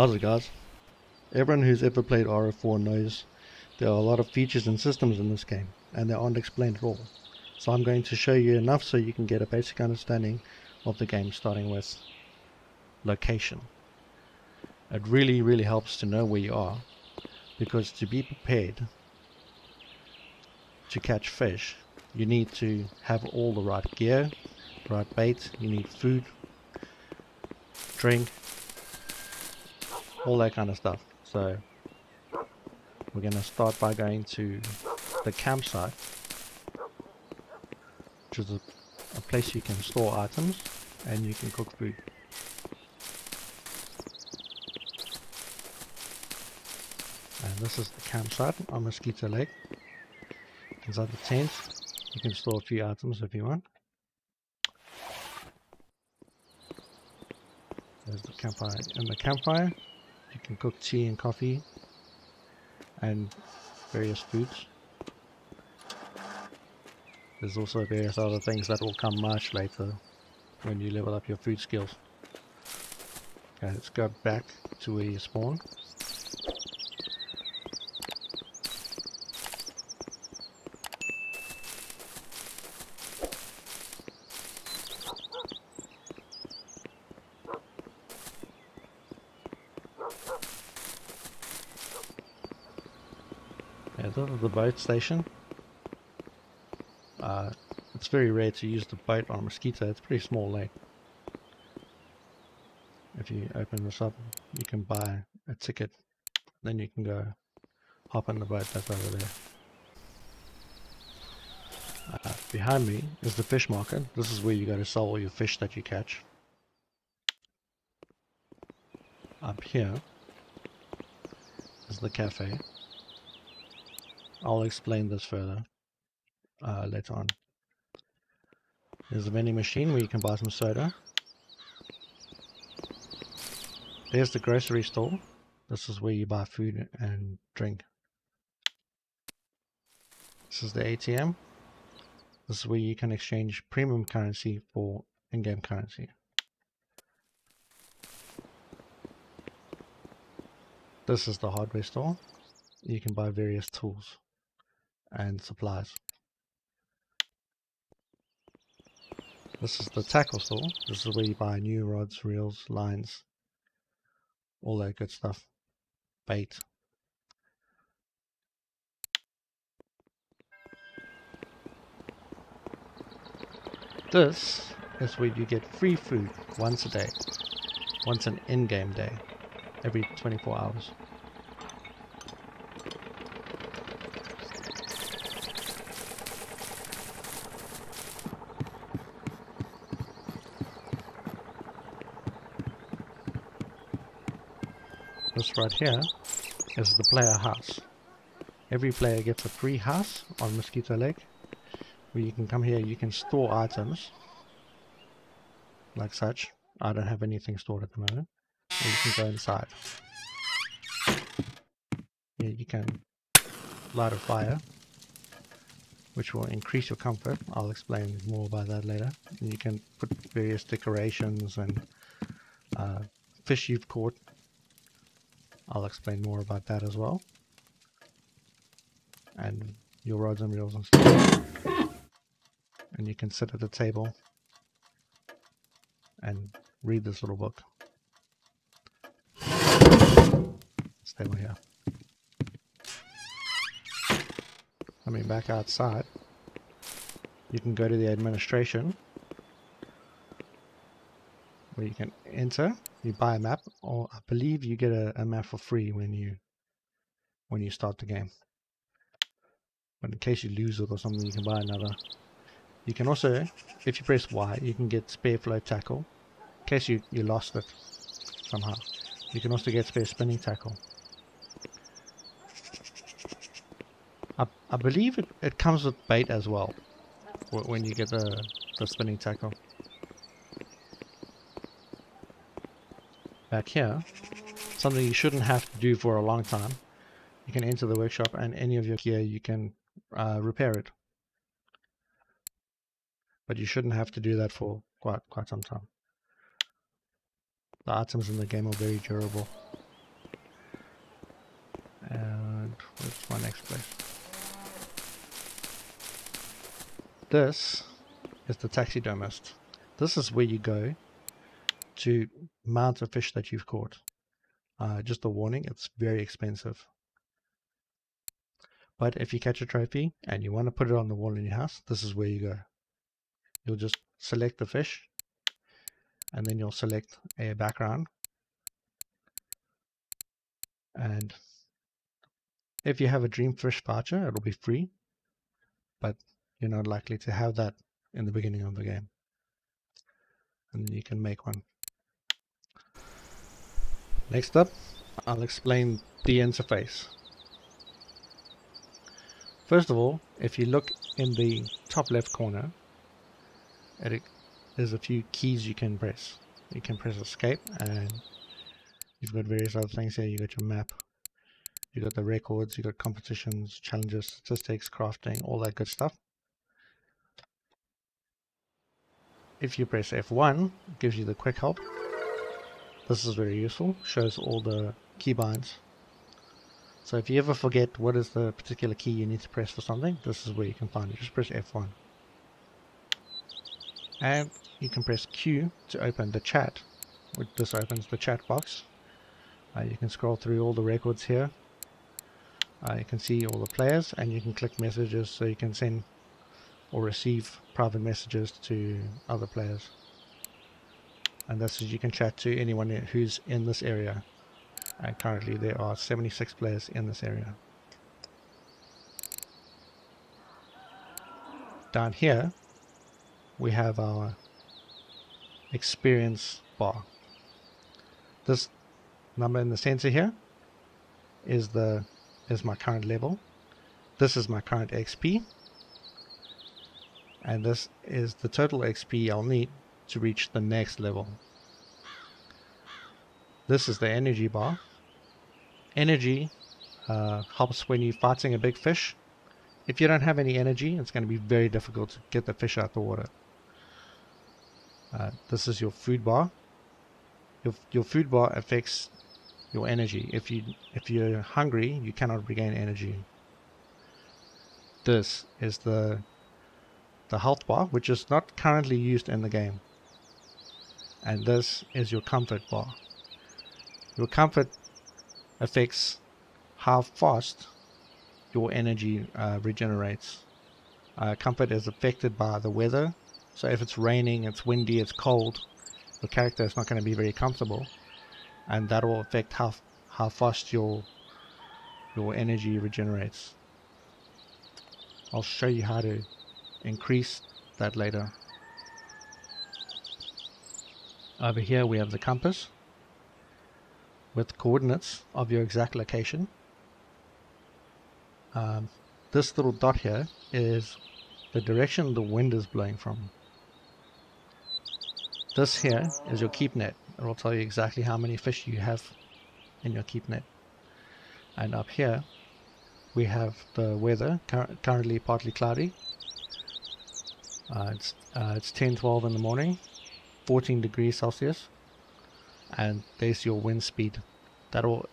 How's it guys? Everyone who's ever played RF4 knows there are a lot of features and systems in this game and they aren't explained at all. So I'm going to show you enough so you can get a basic understanding of the game starting with location. It really really helps to know where you are because to be prepared to catch fish you need to have all the right gear, right bait, you need food, drink, all that kind of stuff. So we're going to start by going to the campsite, which is a, a place you can store items and you can cook food. And this is the campsite on Mosquito Lake. Inside the tent, you can store a few items if you want. There's the campfire. In the campfire, you can cook tea and coffee and various foods. There's also various other things that will come much later when you level up your food skills. Okay, let's go back to where you spawn. Is the boat station. Uh, it's very rare to use the boat on a mosquito. It's pretty small lake. If you open this up, you can buy a ticket. Then you can go hop on the boat that's over there. Uh, behind me is the fish market. This is where you go to sell all your fish that you catch. Up here is the cafe. I'll explain this further uh, later on. There's a vending machine where you can buy some soda. There's the grocery store. This is where you buy food and drink. This is the ATM. This is where you can exchange premium currency for in-game currency. This is the hardware store. You can buy various tools and supplies. This is the tackle store. This is where you buy new rods, reels, lines, all that good stuff. Bait. This is where you get free food once a day. Once an in-game day. Every 24 hours. Right here is the player house. Every player gets a free house on Mosquito Lake where you can come here, you can store items like such. I don't have anything stored at the moment. Or you can go inside. You can light a fire which will increase your comfort. I'll explain more about that later. And you can put various decorations and uh, fish you've caught I'll explain more about that as well. And your rods and reels and stuff. And you can sit at the table and read this little book. This table here. I mean, back outside, you can go to the administration where you can enter you buy a map or I believe you get a, a, map for free when you when you start the game. But in case you lose it or something you can buy another. You can also if you press Y you can get spare float tackle. In case you, you lost it somehow you can also get spare spinning tackle. I, I believe it, it comes with bait as well when you get the, the spinning tackle back here, something you shouldn't have to do for a long time, you can enter the workshop and any of your gear you can uh, repair it. But you shouldn't have to do that for quite quite some time. The items in the game are very durable. And what's my next place? This is the taxidermist. This is where you go to mount a fish that you've caught. Uh, just a warning, it's very expensive. But if you catch a trophy and you want to put it on the wall in your house, this is where you go. You'll just select the fish and then you'll select a background. And if you have a Dreamfish voucher, it'll be free, but you're not likely to have that in the beginning of the game. And you can make one. Next up, I'll explain the interface. First of all, if you look in the top left corner, it, there's a few keys you can press. You can press escape and you've got various other things here. You got your map, you got the records, you got competitions, challenges, statistics, crafting, all that good stuff. If you press F1, it gives you the quick help this is very useful, shows all the keybinds. So if you ever forget what is the particular key you need to press for something, this is where you can find it. Just press F1. And you can press Q to open the chat. This opens the chat box. Uh, you can scroll through all the records here. Uh, you can see all the players and you can click messages so you can send or receive private messages to other players and this is you can chat to anyone who's in this area. And currently there are 76 players in this area. Down here we have our experience bar. This number in the center here is the is my current level. This is my current XP and this is the total XP I'll need to reach the next level. This is the energy bar. Energy uh, helps when you're fighting a big fish. If you don't have any energy, it's going to be very difficult to get the fish out of the water. Uh, this is your food bar. Your, your food bar affects your energy. If you if you're hungry, you cannot regain energy. This is the the health bar, which is not currently used in the game and this is your comfort bar. Your comfort affects how fast your energy uh, regenerates. Uh, comfort is affected by the weather, so if it's raining, it's windy, it's cold, your character is not going to be very comfortable, and that will affect how how fast your your energy regenerates. I'll show you how to increase that later. Over here we have the compass with coordinates of your exact location. Um, this little dot here is the direction the wind is blowing from. This here is your keep net. It will tell you exactly how many fish you have in your keep net. And up here we have the weather, cur currently partly cloudy. Uh, it's uh, it's 10:12 in the morning 14 degrees Celsius and there's your wind speed. That'll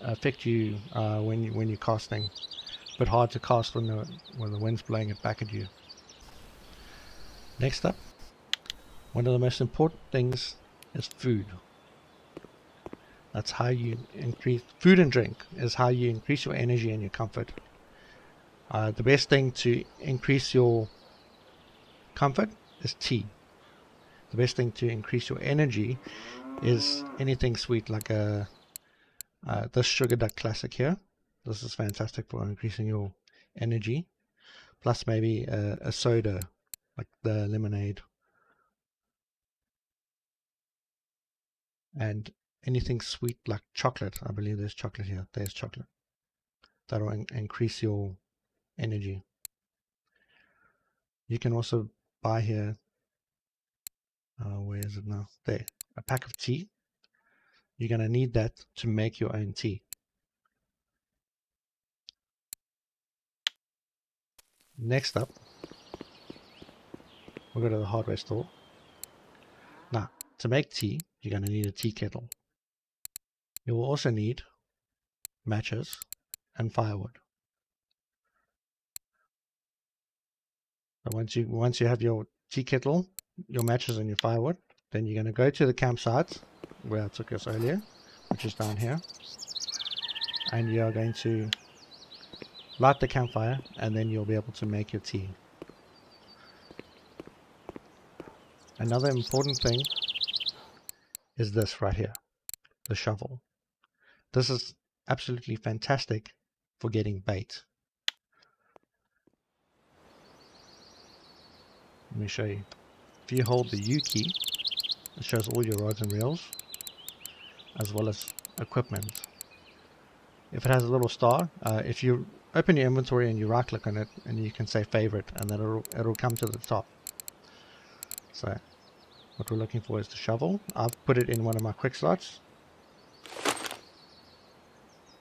affect you uh, when you when you're casting but hard to cast when the when the wind's blowing it back at you. Next up one of the most important things is food. That's how you increase food and drink is how you increase your energy and your comfort. Uh, the best thing to increase your comfort is tea the best thing to increase your energy is anything sweet like a uh, this sugar duck classic here. This is fantastic for increasing your energy. Plus maybe a, a soda like the lemonade. And anything sweet like chocolate. I believe there's chocolate here. There's chocolate. That'll in increase your energy. You can also buy here uh, where is it now? There, a pack of tea. You're going to need that to make your own tea. Next up, we'll go to the hardware store. Now, to make tea, you're going to need a tea kettle. You will also need matches and firewood. But once you once you have your tea kettle, your matches and your firewood, then you're going to go to the campsite where I took us earlier, which is down here. And you are going to light the campfire and then you'll be able to make your tea. Another important thing is this right here, the shovel. This is absolutely fantastic for getting bait. Let me show you. If you hold the U key, it shows all your rods and reels, as well as equipment. If it has a little star, uh, if you open your inventory and you right click on it, and you can say favorite, and then it'll, it'll come to the top. So, what we're looking for is the shovel. I've put it in one of my quick slots.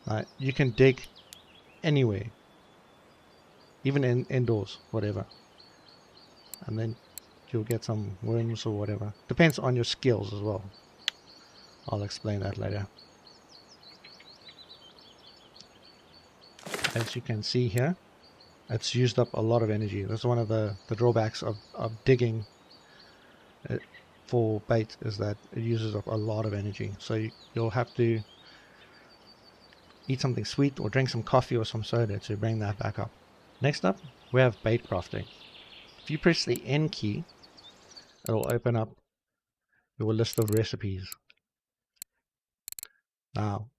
Uh, you can dig anywhere, even in indoors, whatever. And then you'll get some worms or whatever. Depends on your skills as well. I'll explain that later. As you can see here, it's used up a lot of energy. That's one of the, the drawbacks of, of digging uh, for bait is that it uses up a lot of energy. So you, you'll have to eat something sweet or drink some coffee or some soda to bring that back up. Next up, we have bait crafting. If you press the N key, it'll open up your list of recipes. Now,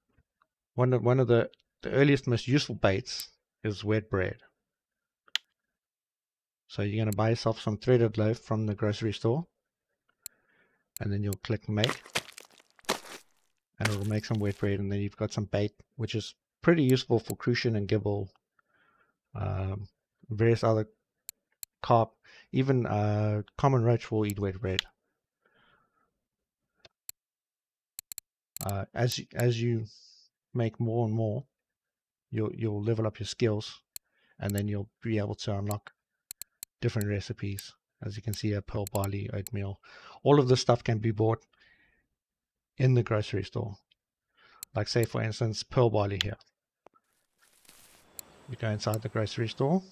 one of, one of the, the earliest, most useful baits is wet bread. So you're going to buy yourself some threaded loaf from the grocery store. And then you'll click make. And it'll make some wet bread. And then you've got some bait, which is pretty useful for crucian and gibel. Um, various other carp, even uh, common roach will eat wet bread. Uh, as as you make more and more, you'll you'll level up your skills, and then you'll be able to unlock different recipes. As you can see a pearl barley, oatmeal, all of this stuff can be bought in the grocery store. Like say for instance, pearl barley here. You go inside the grocery store,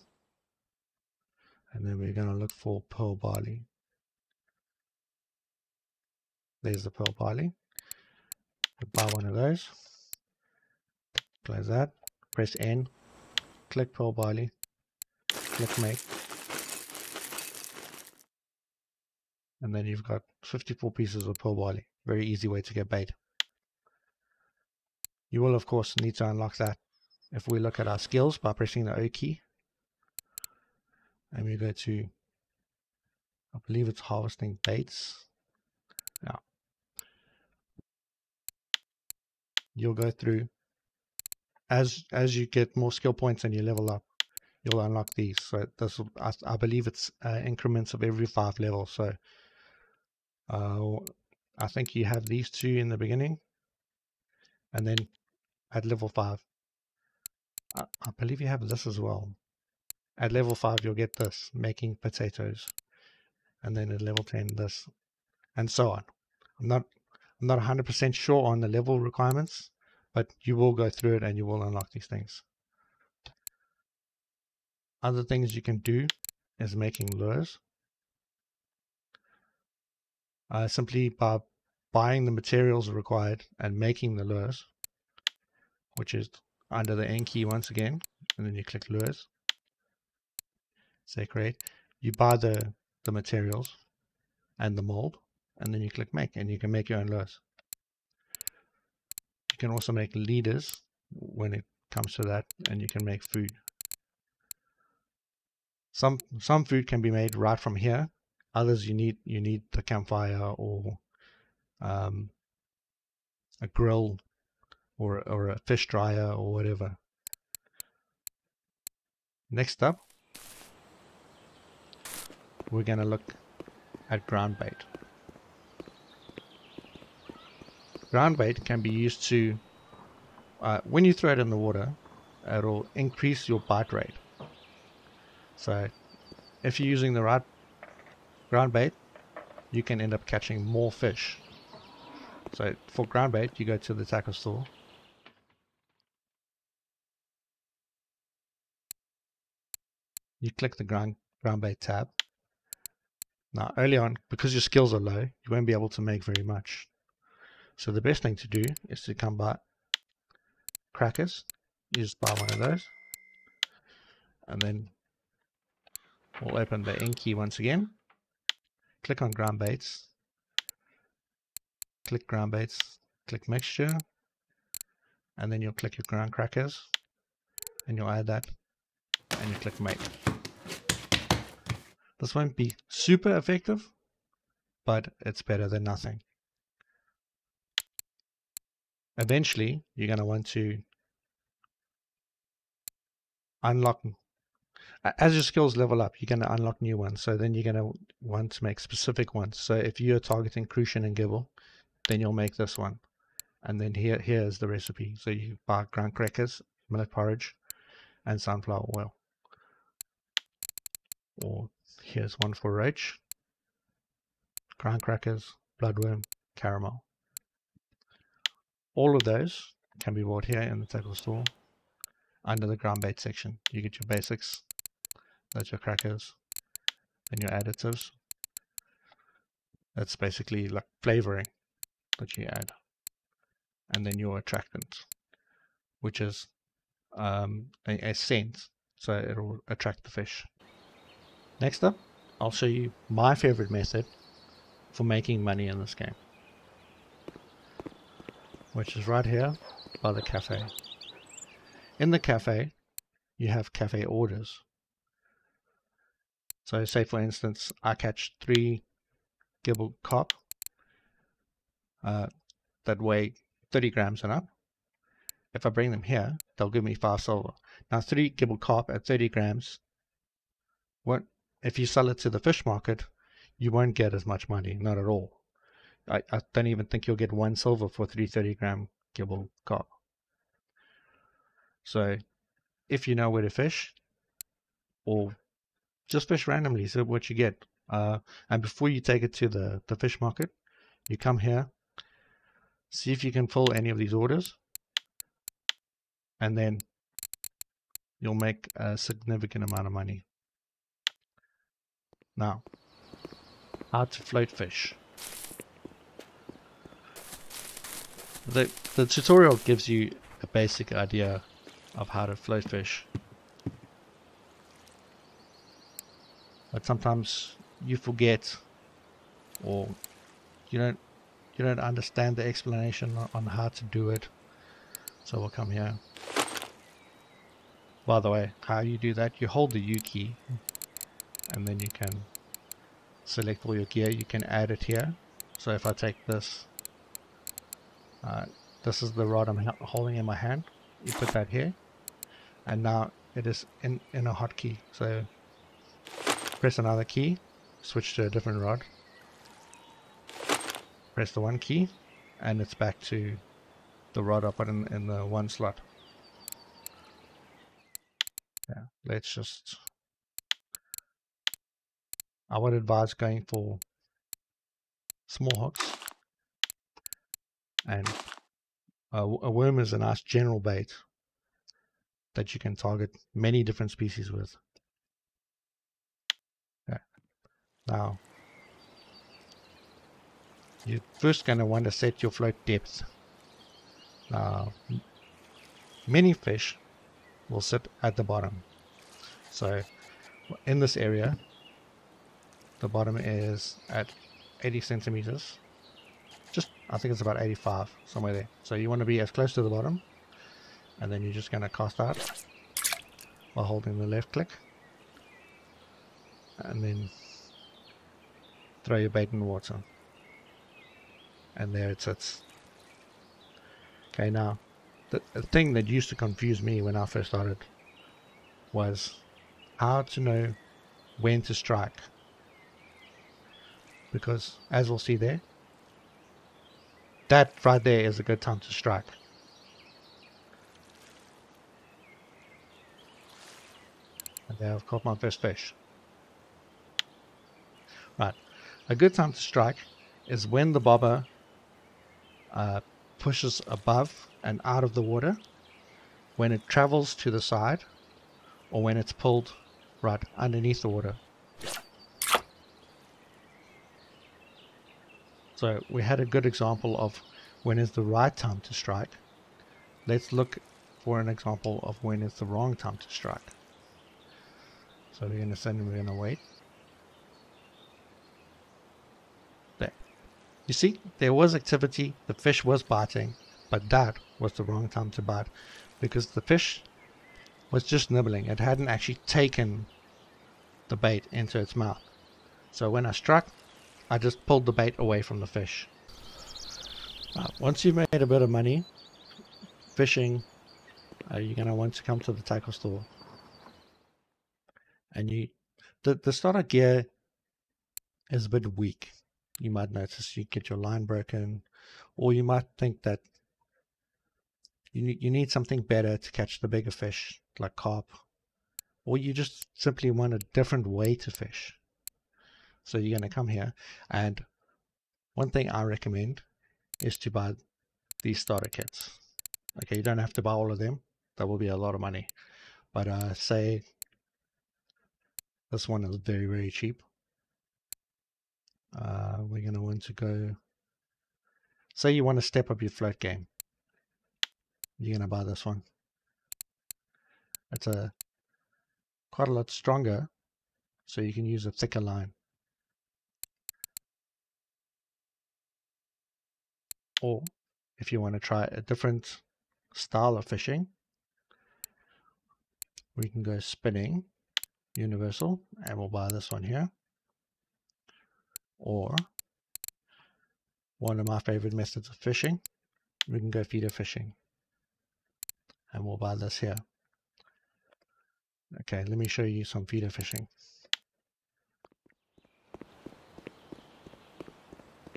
and then we're going to look for pearl barley. There's the pearl barley. buy one of those. Close that. Press N. Click pearl barley. Click make. And then you've got 54 pieces of pearl barley. Very easy way to get bait. You will of course need to unlock that if we look at our skills by pressing the O key and we go to I believe it's harvesting dates. now you'll go through. As as you get more skill points and you level up you'll unlock these. So this I, I believe it's uh, increments of every five levels. So uh, I think you have these two in the beginning and then at level 5 I, I believe you have this as well at level 5, you'll get this, making potatoes. And then at level 10, this, and so on. I'm not, I'm not 100% sure on the level requirements, but you will go through it and you will unlock these things. Other things you can do is making lures. Uh, simply by buying the materials required and making the lures, which is under the N key once again, and then you click lures say create, you buy the, the materials and the mold, and then you click make, and you can make your own lures. You can also make leaders when it comes to that, and you can make food. Some some food can be made right from here. Others you need you need the campfire or um, a grill or or a fish dryer or whatever. Next up, we're going to look at ground bait. Ground bait can be used to, uh, when you throw it in the water, it'll increase your bite rate. So if you're using the right ground bait, you can end up catching more fish. So for ground bait, you go to the tackle store. You click the ground ground bait tab. Now early on, because your skills are low, you won't be able to make very much. So the best thing to do is to come by crackers, you just buy one of those, and then we'll open the N key once again, click on ground baits, click ground baits, click mixture, and then you'll click your ground crackers, and you'll add that, and you click make. This won't be super effective, but it's better than nothing. Eventually, you're going to want to unlock as your skills level up, you're going to unlock new ones. So then you're going to want to make specific ones. So if you're targeting Crucian and Gibel, then you'll make this one. And then here, here's the recipe. So you buy ground crackers, millet porridge, and sunflower oil. Or here's one for roach, ground crackers, bloodworm, caramel. All of those can be bought here in the tackle store under the ground bait section. You get your basics, that's your crackers, and your additives. That's basically like flavoring that you add. And then your attractant, which is um, a, a scent, so it'll attract the fish. Next up, I'll show you my favorite method for making money in this game, which is right here by the cafe. In the cafe, you have cafe orders. So say for instance, I catch three gibel carp uh, that weigh 30 grams and up. If I bring them here, they'll give me five silver. Now three gibel carp at 30 grams, what if you sell it to the fish market, you won't get as much money, not at all. I, I don't even think you'll get one silver for 330 gram gibel carp. So if you know where to fish, or just fish randomly, see what you get. Uh, and before you take it to the, the fish market, you come here, see if you can fill any of these orders, and then you'll make a significant amount of money. Now, how to float fish. The, the tutorial gives you a basic idea of how to float fish. But sometimes you forget or you don't you don't understand the explanation on how to do it. So we'll come here. By the way, how you do that, you hold the U key and then you can select all your gear. You can add it here. So if I take this, uh, this is the rod I'm holding in my hand you put that here and now it is in in a hotkey so press another key switch to a different rod press the one key and it's back to the rod I put in, in the one slot yeah let's just I would advise going for small hooks and uh, a worm is a nice general bait that you can target many different species with. Now, you're first going to want to set your float depth. Now, many fish will sit at the bottom. So, in this area, the bottom is at 80 centimeters Just, I think it's about 85, somewhere there. So you want to be as close to the bottom, and then you're just going to cast out while holding the left click. And then throw your bait in the water. And there it sits. Okay, now, the, the thing that used to confuse me when I first started was how to know when to strike. Because, as we'll see there, that right there is a good time to strike. And there I've caught my first fish. Right. A good time to strike is when the bobber uh, pushes above and out of the water, when it travels to the side, or when it's pulled right underneath the water. So we had a good example of when is the right time to strike. Let's look for an example of when is the wrong time to strike. So we're going to send and we're going to wait. There. You see, there was activity, the fish was biting, but that was the wrong time to bite because the fish was just nibbling. It hadn't actually taken the bait into its mouth. So when I struck, I just pulled the bait away from the fish. Uh, once you've made a bit of money fishing, uh, you're going to want to come to the tackle store. And you, the, the starter gear is a bit weak. You might notice you get your line broken, or you might think that you need, you need something better to catch the bigger fish, like carp, or you just simply want a different way to fish. So you're going to come here and one thing I recommend is to buy these starter kits. Okay, you don't have to buy all of them. That will be a lot of money. But uh, say this one is very, very cheap. Uh, we're going to want to go, say you want to step up your float game. You're going to buy this one. It's a quite a lot stronger, so you can use a thicker line. Or if you want to try a different style of fishing, we can go spinning universal and we'll buy this one here. Or one of my favorite methods of fishing, we can go feeder fishing and we'll buy this here. Okay, let me show you some feeder fishing.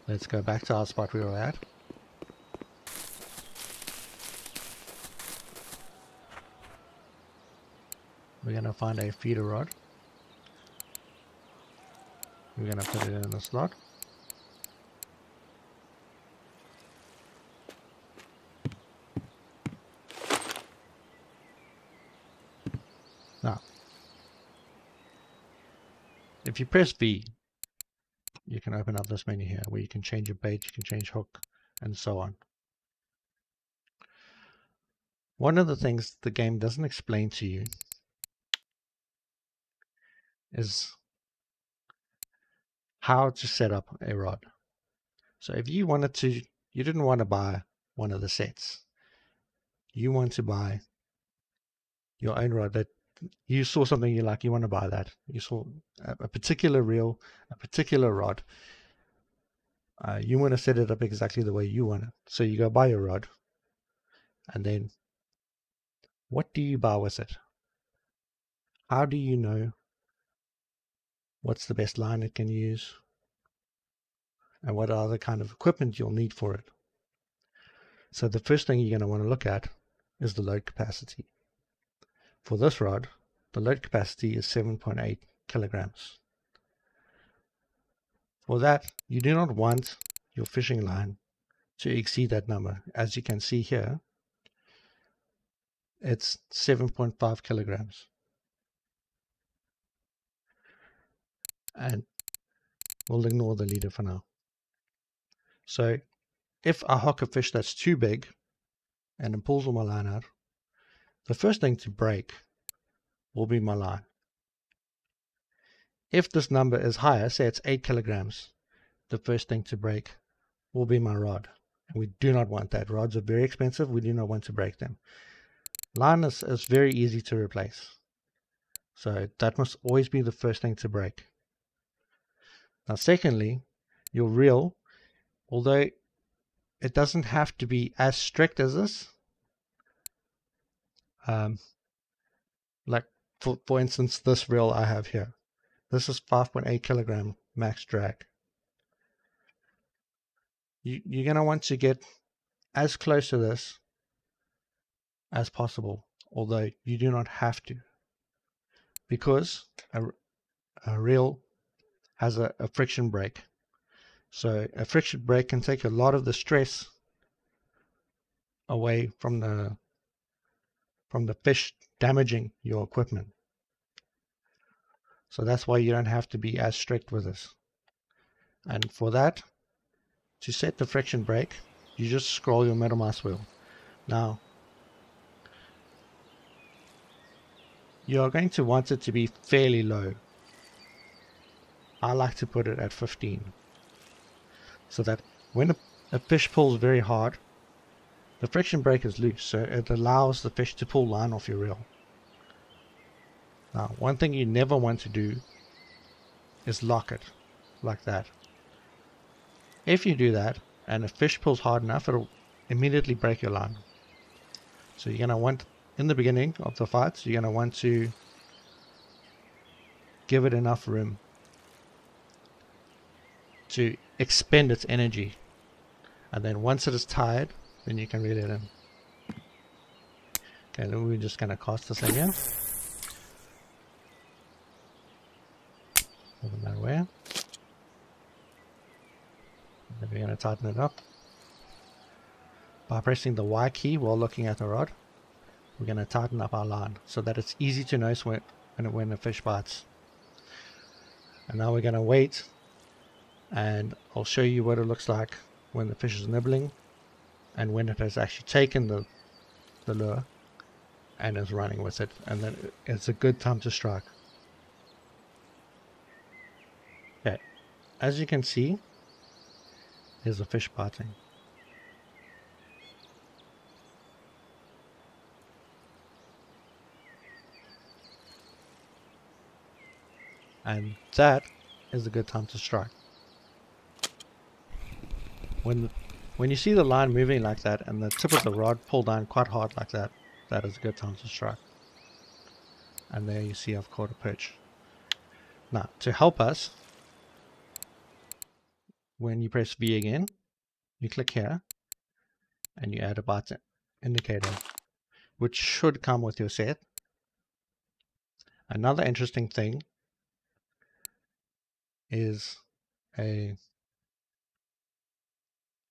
Let's go back to our spot we were at. We're going to find a feeder rod. We're to put it in the slot. Now, if you press V, you can open up this menu here where you can change your bait, you can change hook, and so on. One of the things the game doesn't explain to you is how to set up a rod. So if you wanted to, you didn't want to buy one of the sets. You want to buy your own rod that you saw something you like, you want to buy that. You saw a, particular reel, a particular rod. Uh, you want to set it up exactly the way you want it. So you go buy your rod, and then what do you buy with it? How do you know what's the best line it can use, and what other kind of equipment you'll need for it. So the first thing you're going to want to look at is the load capacity. For this rod, the load capacity is 7.8 kilograms. For that, you do not want your fishing line to exceed that number. As you can see here, it's 7.5 kilograms. And we'll ignore the leader for now. So if I hook a fish that's too big and it pulls all my line out, the first thing to break will be my line. If this number is higher, say it's 8 kilograms, the first thing to break will be my rod. And we do not want that. Rods are very expensive. We do not want to break them. Line is, is very easy to replace. So that must always be the first thing to break. Now, secondly, your reel, although it doesn't have to be as strict as this, um, like for, for instance, this reel I have here. This is 5.8 kilogram max drag. You, you're going to want to get as close to this as possible, although you do not have to. Because a, a reel has a, a friction brake. So a friction brake can take a lot of the stress away from the from the fish damaging your equipment. So that's why you don't have to be as strict with this. And for that, to set the friction brake, you just scroll your metal mouse wheel. Now, you are going to want it to be fairly low. I like to put it at 15 so that when a, a fish pulls very hard the friction brake is loose so it allows the fish to pull line off your reel. Now one thing you never want to do is lock it like that. If you do that and a fish pulls hard enough it'll immediately break your line. So you're going to want in the beginning of the fight you're going to want to give it enough room to expend its energy. And then once it is tired, then you can reel it in. Okay, then we're just gonna cast this again. Doesn't matter where. Then we're gonna tighten it up. By pressing the Y key while looking at the rod, we're gonna tighten up our line so that it's easy to notice when, when the fish bites. And now we're gonna wait and I'll show you what it looks like when the fish is nibbling and when it has actually taken the, the lure and is running with it and then it's a good time to strike. Okay, as you can see, there's a fish biting. And that is a good time to strike when when you see the line moving like that and the tip of the rod pull down quite hard like that, that is a good time to strike. And there you see I've caught a perch. Now, to help us, when you press V again, you click here and you add a bite indicator, which should come with your set. Another interesting thing is a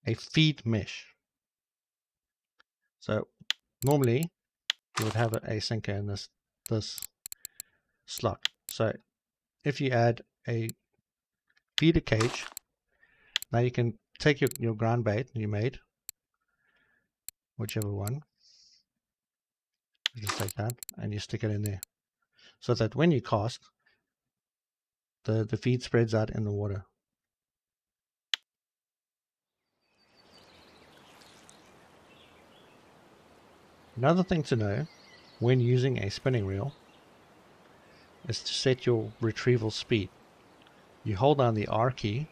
a feed mesh. So normally you would have a sinker in this this slot. So if you add a feeder cage, now you can take your, your ground bait you made, whichever one, just take that and you stick it in there. So that when you cast, the, the feed spreads out in the water. Another thing to know when using a spinning reel is to set your retrieval speed. You hold down the R key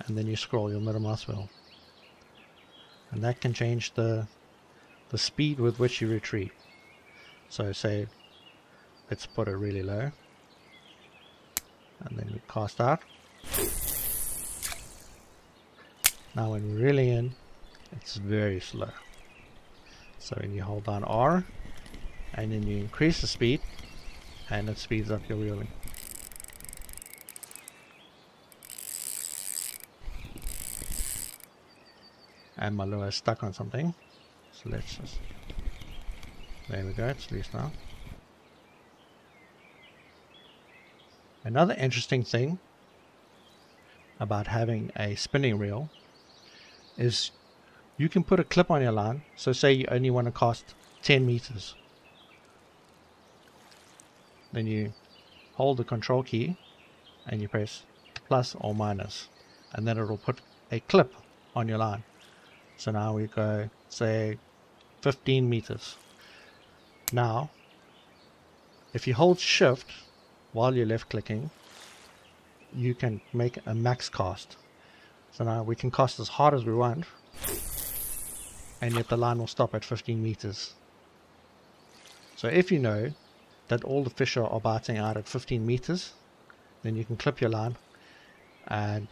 and then you scroll your middle mouse wheel. And that can change the the speed with which you retrieve. So say let's put it really low and then we cast out. Now when we're reeling in it's very slow. So you hold down R and then you increase the speed and it speeds up your wheeling. And my lure is stuck on something. So let's just there we go, it's loose now. Another interesting thing about having a spinning reel is you can put a clip on your line. So say you only want to cast 10 meters. Then you hold the control key and you press plus or minus and then it'll put a clip on your line. So now we go say 15 meters. Now if you hold shift while you're left clicking you can make a max cast. So now we can cast as hard as we want and yet the line will stop at 15 meters. So if you know that all the fish are biting out at 15 meters, then you can clip your line and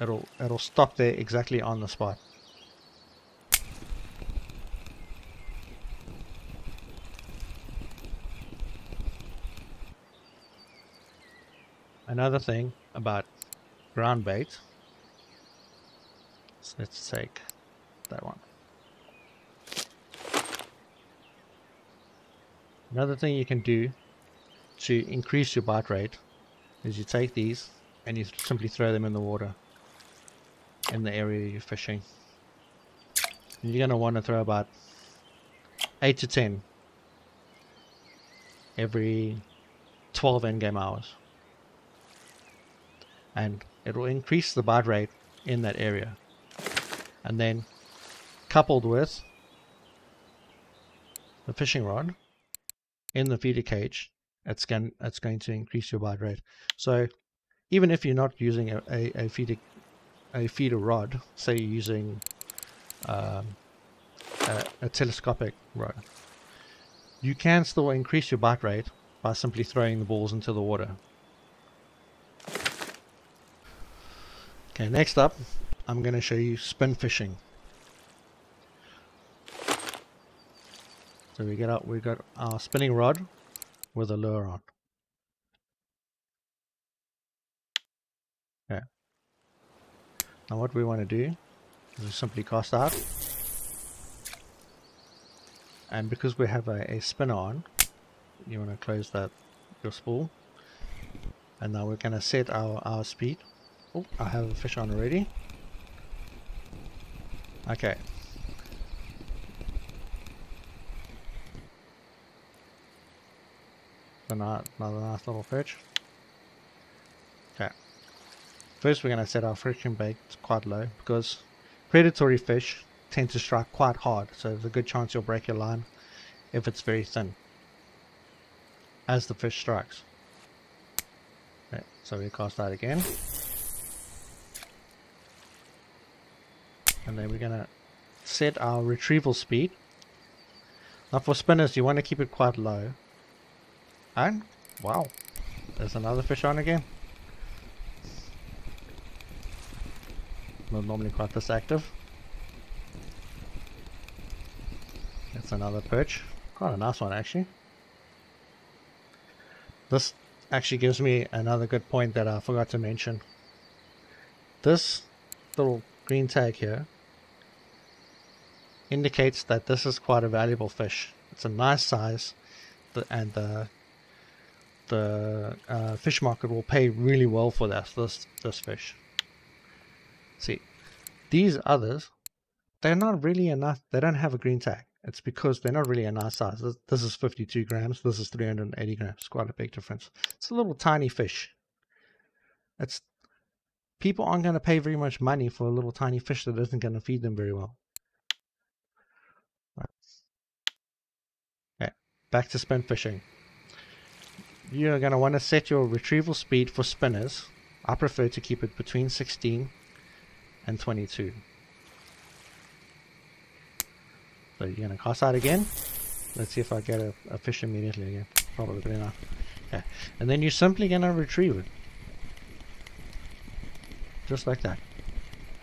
it'll it'll stop there exactly on the spot. Another thing about ground bait, so let's take that one. Another thing you can do to increase your bite rate is you take these and you simply throw them in the water. in the area you're fishing. You're going to want to throw about 8 to 10 every 12 in-game hours. And it will increase the bite rate in that area. And then coupled with the fishing rod in the feeder cage, it's going, it's going to increase your bite rate. So even if you're not using a, a, a feeder a feeder rod, say you're using um, a, a telescopic rod, you can still increase your bite rate by simply throwing the balls into the water. Okay, next up, I'm going to show you spin fishing. So we get up, we got our spinning rod with a lure on. Okay. Now what we want to do is we simply cast out. And because we have a, a spinner on, you want to close that your spool. And now we're going to set our, our speed. Oh, I have a fish on already. Okay, Another, nice little fish. Okay. First we're going to set our friction bait quite low because predatory fish tend to strike quite hard so there's a good chance you'll break your line if it's very thin as the fish strikes. Okay, so we cast that again. And then we're going to set our retrieval speed. Now for spinners you want to keep it quite low and, wow, there's another fish on again. Not normally quite this active. That's another perch. Quite a nice one actually. This actually gives me another good point that I forgot to mention. This little green tag here indicates that this is quite a valuable fish. It's a nice size and the the uh, fish market will pay really well for this this this fish. See, these others, they're not really enough. They don't have a green tag. It's because they're not really a nice size. This, this is 52 grams. This is 380 grams. Quite a big difference. It's a little tiny fish. It's people aren't going to pay very much money for a little tiny fish that isn't going to feed them very well. Okay, back to spin fishing you're going to want to set your retrieval speed for spinners. I prefer to keep it between 16 and 22. So you're going to cast out again. Let's see if I get a, a fish immediately again. Probably not. And then you're simply going to retrieve it. Just like that.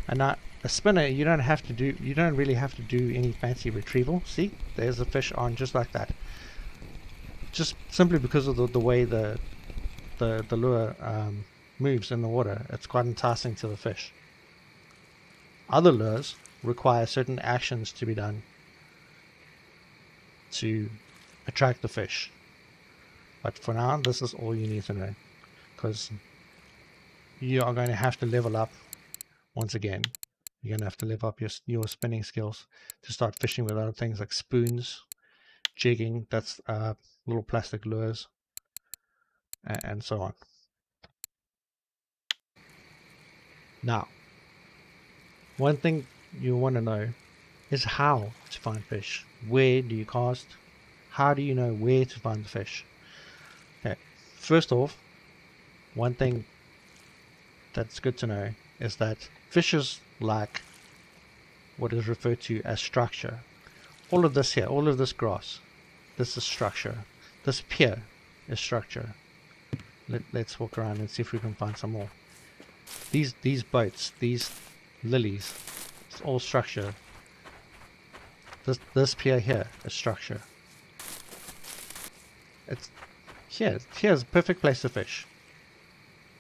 And now a spinner, you don't have to do, you don't really have to do any fancy retrieval. See, there's a fish on just like that just simply because of the, the way the the, the lure um, moves in the water. It's quite enticing to the fish. Other lures require certain actions to be done to attract the fish. But for now, this is all you need to know. Because you are going to have to level up once again. You're going to have to level up your, your spinning skills to start fishing with other things like spoons, jigging, that's uh, little plastic lures, and, so on. Now, one thing you want to know is how to find fish. Where do you cast? How do you know where to find the fish? Okay, first off, one thing that's good to know is that fishes like what is referred to as structure. All of this here, all of this grass, this is structure. This pier is structure. Let, let's walk around and see if we can find some more. These these boats, these lilies, it's all structure. This this pier here is structure. It's here. Here's a perfect place to fish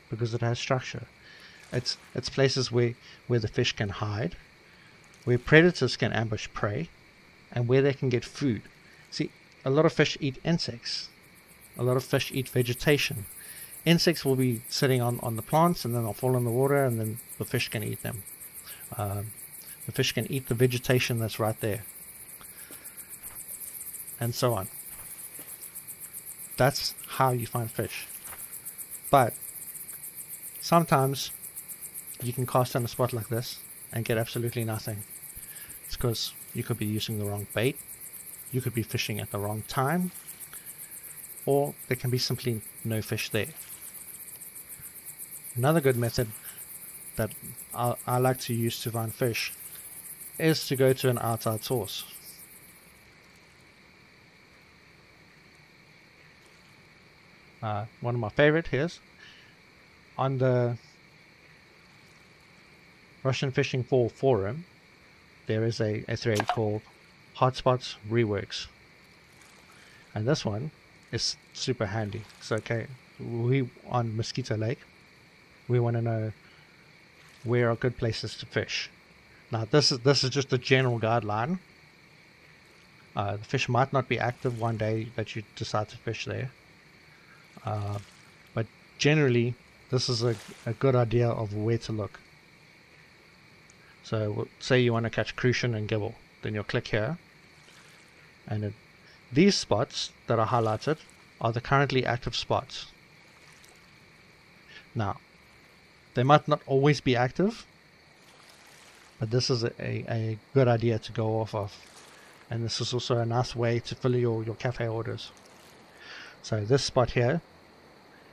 because it has structure. It's it's places where where the fish can hide, where predators can ambush prey, and where they can get food. See, a lot of fish eat insects. A lot of fish eat vegetation. Insects will be sitting on, on the plants and then they'll fall in the water and then the fish can eat them. Um, the fish can eat the vegetation that's right there. And so on. That's how you find fish. But sometimes you can cast on a spot like this and get absolutely nothing. It's because you could be using the wrong bait, you could be fishing at the wrong time, or there can be simply no fish there. Another good method that I, I like to use to find fish is to go to an outside source. Uh, one of my favorite is on the Russian Fishing 4 forum, there is a, a thread called Hotspots Reworks. And this one is super handy. So, okay, we on Mosquito Lake, we want to know where are good places to fish. Now, this is this is just a general guideline. Uh, the fish might not be active one day that you decide to fish there. Uh, but generally, this is a, a good idea of where to look. So say you want to catch crucian and gibel, then you'll click here. And it, these spots that are highlighted are the currently active spots. Now, they might not always be active, but this is a, a, a good idea to go off of. And this is also a nice way to fill your, your cafe orders. So this spot here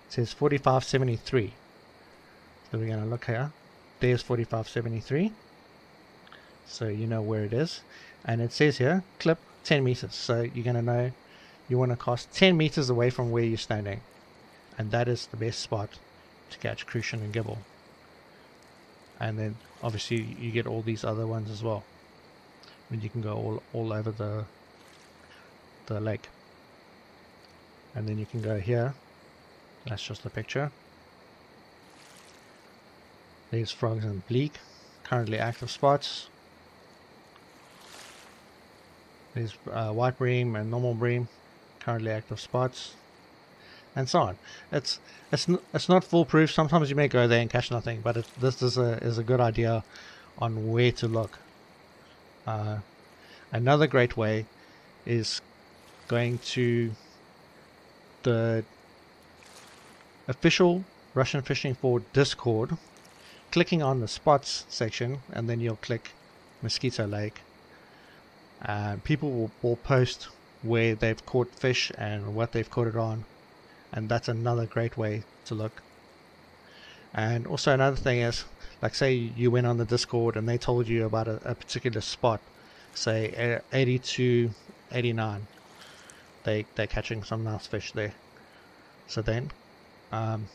says 4573. So we're going to look here. There's 4573. So you know where it is. And it says here, clip 10 meters. So you're going to know you want to cast 10 meters away from where you're standing. And that is the best spot to catch crucian and gibel. And then obviously you get all these other ones as well. And you can go all, all over the the lake. And then you can go here that's just a picture. These frogs and bleak, currently active spots. These uh, white bream and normal bream, currently active spots, and so on. It's it's it's not foolproof. Sometimes you may go there and catch nothing, but it, this is a is a good idea on where to look. Uh, another great way is going to the official Russian Fishing 4 Discord, clicking on the spots section, and then you'll click Mosquito Lake. And people will, will post where they've caught fish and what they've caught it on, and that's another great way to look. And also another thing is, like say you went on the Discord and they told you about a, a particular spot, say 82, 89, they they're catching some nice fish there. So then um,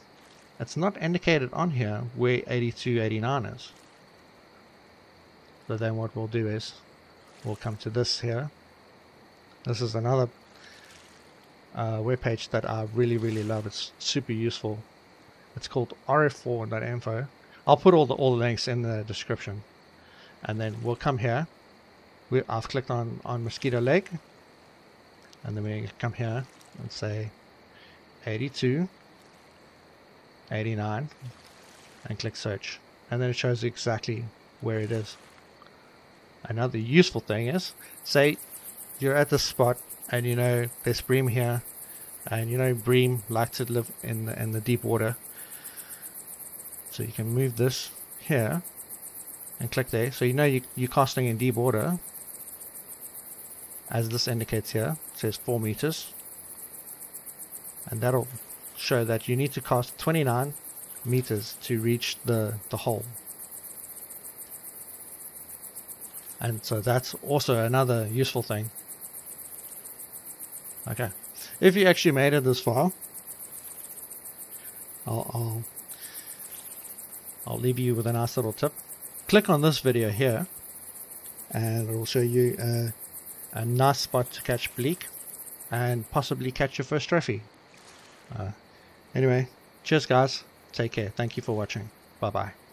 it's not indicated on here where 82, 89 is. So then what we'll do is we'll come to this here. This is another uh, web page that I really really love. It's super useful. It's called rf4.info. I'll put all the all the links in the description. And then we'll come here. We, I've clicked on, on Mosquito Lake. And then we come here and say 82 89 and click search and then it shows you exactly where it is. Another useful thing is say you're at this spot and you know there's bream here and you know bream like to live in the, in the deep water. So you can move this here and click there. So you know you, you're casting in deep water as this indicates here. It says 4 meters. And that'll show that you need to cast 29 meters to reach the, the hole. And so that's also another useful thing. Okay. If you actually made it this far, I'll, I'll, I'll leave you with a nice little tip. Click on this video here and it will show you a, a nice spot to catch bleak and possibly catch your first trophy. Uh, Anyway, cheers guys. Take care. Thank you for watching. Bye bye.